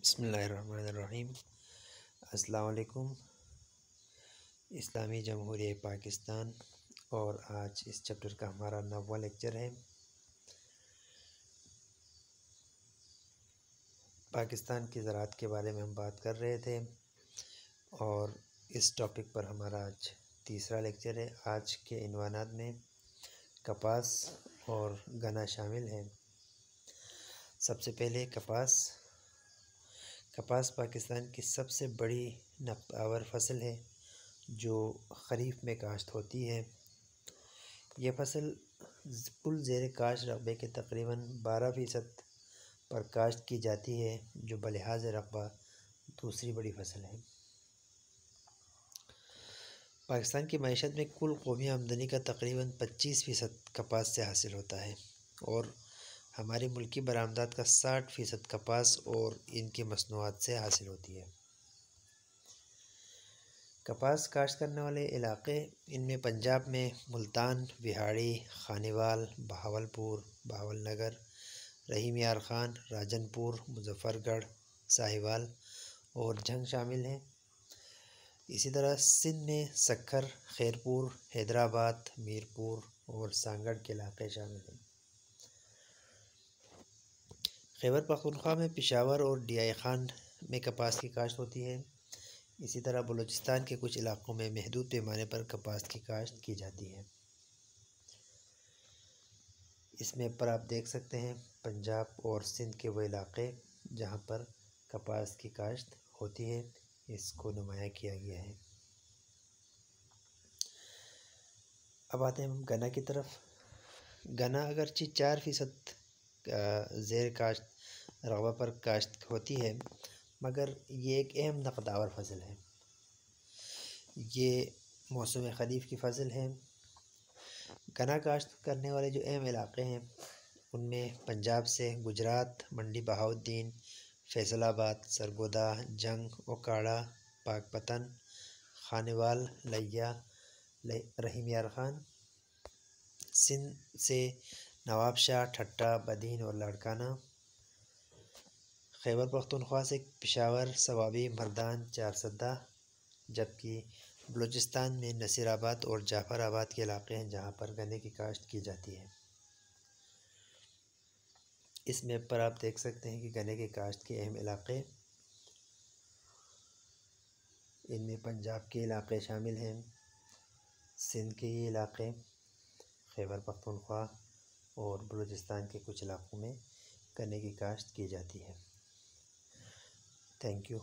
बसमीम अस्सलाम इस्लामी जमहूरिया पाकिस्तान और आज इस चैप्टर का हमारा नवा लेक्चर है। पाकिस्तान की ज़रात के बारे में हम बात कर रहे थे और इस टॉपिक पर हमारा आज तीसरा लेक्चर है। आज के इनवानात में कपास और गना शामिल हैं। सबसे पहले कपास कपास पाकिस्तान की सबसे बड़ी नकदावर फ़सल है, जो ख़रीफ में काश्त होती है। यह फ़सल कुल ज़ेर काश रकबे के तकरीबन बारह फ़ीसद पर काश्त की जाती है, जो बलिहाज रकबा दूसरी बड़ी फ़सल है। पाकिस्तान की मीशत में कुल कौमी आमदनी का तकरीबन पच्चीस फ़ीसद कपास से हासिल होता है और हमारे मुल्क की बरामदात का साठ फ़ीसद कपास और इनकी मसनूआत से हासिल होती है। कपास काश्त करने वाले इलाके, इनमें पंजाब में मुल्तान बिहाड़ी खानीवाल, बहावलपुर, बहावलनगर रहीम यार ख़ान, राजनपुर, मुजफ़्फ़रगढ़, साहिवाल और जंग शामिल हैं। इसी तरह सिंध में सखर, खैरपुर, हैदराबाद, मीरपुर और सांगड़ के इलाके शामिल हैं। खैबर पख्तूनख्वा में पिशावर और डियाई खान में कपास की काश्त होती है। इसी तरह बलूचिस्तान के कुछ इलाक़ों में महदूद पैमाने पर कपास की काश्त की जाती है। इस इसमें पर आप देख सकते हैं, पंजाब और सिंध के वो इलाक़े जहाँ पर कपास की काश्त होती है, इसको नुमाया किया गया है। अब आते हैं हम गना की तरफ़। गना अगरचे चार फ़ीसद ज़ेर काश्त रवा पर काश्त होती है, मगर ये एक अहम नकदावर फ़सल है। ये मौसम खरीफ की फ़सल है। गना काश्त करने वाले जो अहम इलाक़े हैं, उनमें पंजाब से गुजरात, मंडी बहाउद्दीन, फैसलाबाद, सरगोदा, जंग, ओकाड़ा, पाकपतन, खानेवाल लिया, रहीम यार ख़ान, सिंध से नवाब शाह ठट्टा, बदीन और लड़काना। खैबर पख्तूनख्वा से पिशावर, सवाबी, मरदान चारसदा जबकि बलूचिस्तान में नसीराबाद और जाफ़राबाद के इलाके हैं, जहाँ पर गन्ने की काश्त की जाती है। इस मैप पर आप देख सकते हैं कि गन्ने की काश्त के अहम इलाके, इनमें पंजाब के इलाके शामिल हैं, सिंध के ये इलाके, खैबर पख्तूनख्वा और बलूचिस्तान के कुछ इलाक़ों में गन्ने की काश्त की जाती है। Thank you